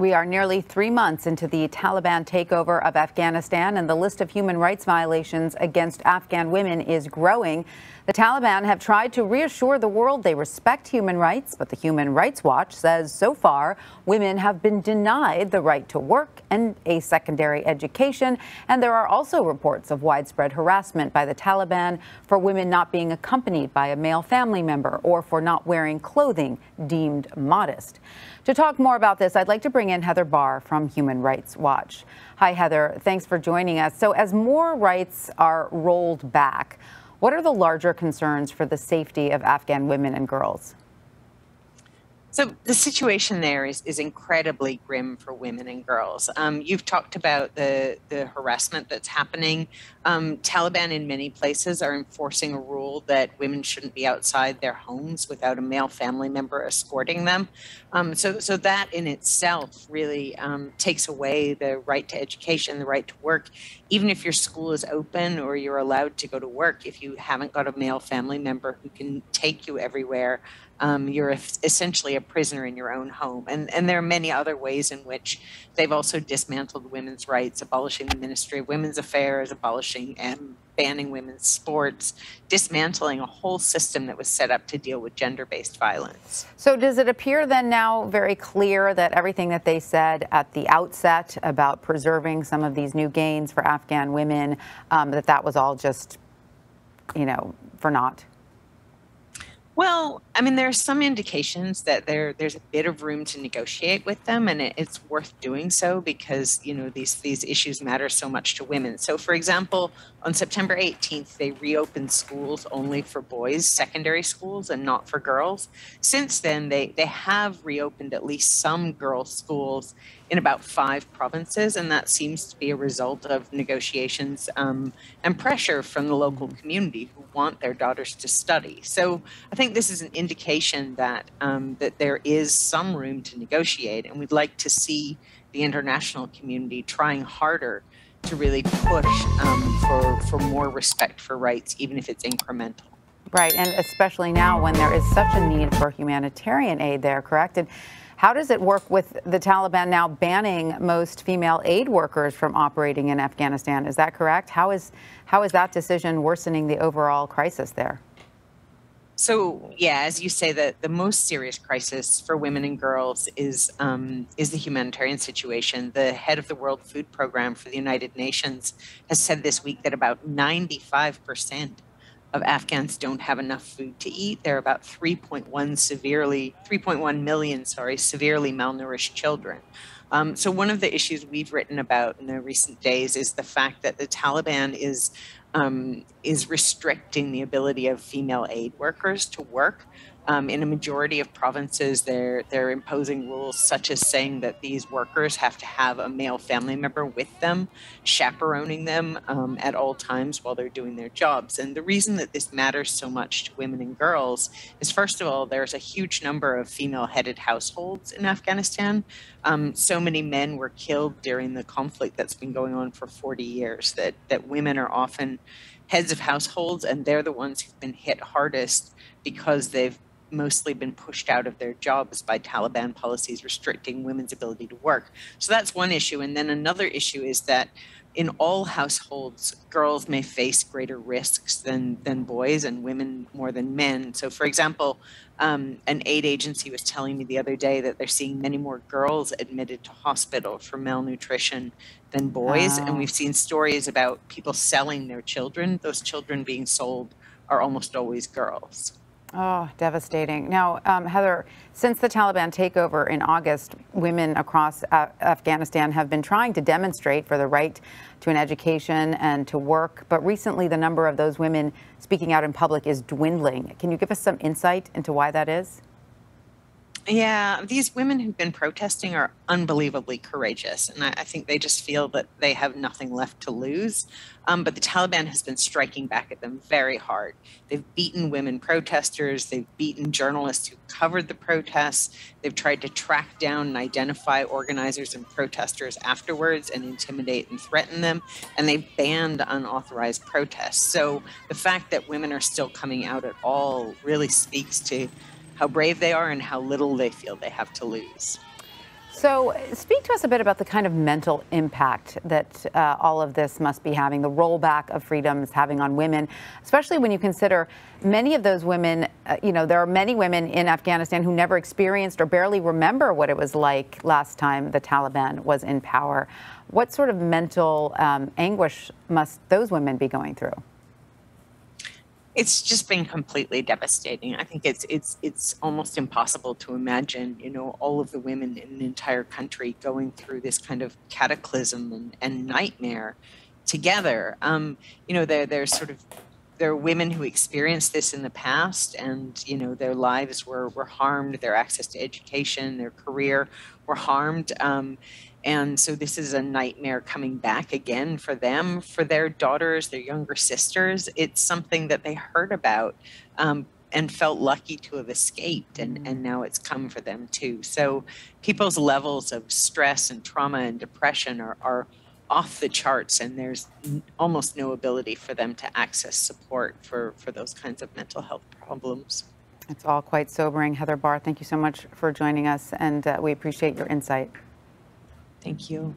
We are nearly three months into the Taliban takeover of Afghanistan, and the list of human rights violations against Afghan women is growing. The Taliban have tried to reassure the world they respect human rights, but the Human Rights Watch says so far women have been denied the right to work and a secondary education. And there are also reports of widespread harassment by the Taliban for women not being accompanied by a male family member or for not wearing clothing deemed modest. To talk more about this, I'd like to bring in Heather Barr from Human Rights Watch. Hi, Heather. Thanks for joining us. So, as more rights are rolled back, what are the larger concerns for the safety of Afghan women and girls? So the situation there is, is incredibly grim for women and girls. Um, you've talked about the, the harassment that's happening. Um, Taliban in many places are enforcing a rule that women shouldn't be outside their homes without a male family member escorting them. Um, so, so that in itself really um, takes away the right to education, the right to work. Even if your school is open or you're allowed to go to work, if you haven't got a male family member who can take you everywhere, um, you're essentially a prisoner in your own home. And, and there are many other ways in which they've also dismantled women's rights, abolishing the Ministry of Women's Affairs, abolishing and banning women's sports, dismantling a whole system that was set up to deal with gender based violence. So, does it appear then now very clear that everything that they said at the outset about preserving some of these new gains for Afghan women, um, that that was all just, you know, for naught? Well, I mean, there are some indications that there there's a bit of room to negotiate with them, and it, it's worth doing so because you know these these issues matter so much to women. So, for example, on September 18th, they reopened schools only for boys, secondary schools, and not for girls. Since then, they they have reopened at least some girls' schools in about five provinces, and that seems to be a result of negotiations um, and pressure from the local community who want their daughters to study. So I think this is an indication that um, that there is some room to negotiate, and we'd like to see the international community trying harder to really push um, for for more respect for rights, even if it's incremental. Right, and especially now when there is such a need for humanitarian aid there, correct? And how does it work with the Taliban now banning most female aid workers from operating in Afghanistan? Is that correct? How is, how is that decision worsening the overall crisis there? So yeah, as you say, the, the most serious crisis for women and girls is um, is the humanitarian situation. The head of the World Food Program for the United Nations has said this week that about 95 percent of Afghans don't have enough food to eat. There are about 3.1 severely, 3.1 million, sorry, severely malnourished children. Um, so one of the issues we've written about in the recent days is the fact that the Taliban is um, is restricting the ability of female aid workers to work um, in a majority of provinces, they're they're imposing rules such as saying that these workers have to have a male family member with them, chaperoning them um, at all times while they're doing their jobs. And the reason that this matters so much to women and girls is, first of all, there's a huge number of female-headed households in Afghanistan. Um, so many men were killed during the conflict that's been going on for 40 years that that women are often heads of households and they're the ones who've been hit hardest because they've mostly been pushed out of their jobs by Taliban policies restricting women's ability to work. So that's one issue. And then another issue is that in all households, girls may face greater risks than, than boys and women more than men. So, for example, um, an aid agency was telling me the other day that they're seeing many more girls admitted to hospital for malnutrition than boys. And we've seen stories about people selling their children. Those children being sold are almost always girls. Oh, devastating. Now, um, Heather, since the Taliban takeover in August, women across Afghanistan have been trying to demonstrate for the right to an education and to work. But recently, the number of those women speaking out in public is dwindling. Can you give us some insight into why that is? Yeah, these women who've been protesting are unbelievably courageous, and I, I think they just feel that they have nothing left to lose. Um, but the Taliban has been striking back at them very hard. They've beaten women protesters, they've beaten journalists who covered the protests, they've tried to track down and identify organizers and protesters afterwards and intimidate and threaten them, and they've banned unauthorized protests. So the fact that women are still coming out at all really speaks to how brave they are and how little they feel they have to lose. So, speak to us a bit about the kind of mental impact that uh, all of this must be having, the rollback of freedoms having on women, especially when you consider many of those women, uh, you know, there are many women in Afghanistan who never experienced or barely remember what it was like last time the Taliban was in power. What sort of mental um, anguish must those women be going through? It's just been completely devastating. I think it's it's it's almost impossible to imagine, you know, all of the women in an entire country going through this kind of cataclysm and, and nightmare together. Um, you know, there there's sort of there are women who experienced this in the past and you know their lives were were harmed their access to education their career were harmed um, and so this is a nightmare coming back again for them, for their daughters, their younger sisters. It's something that they heard about um, and felt lucky to have escaped, and, and mm. now it's come for them too. So people's levels of stress and trauma and depression are, are off the charts, and there's almost no ability for them to access support for, for those kinds of mental health problems. It's all quite sobering. Heather Barr, thank you so much for joining us, and uh, we appreciate your insight. Thank you.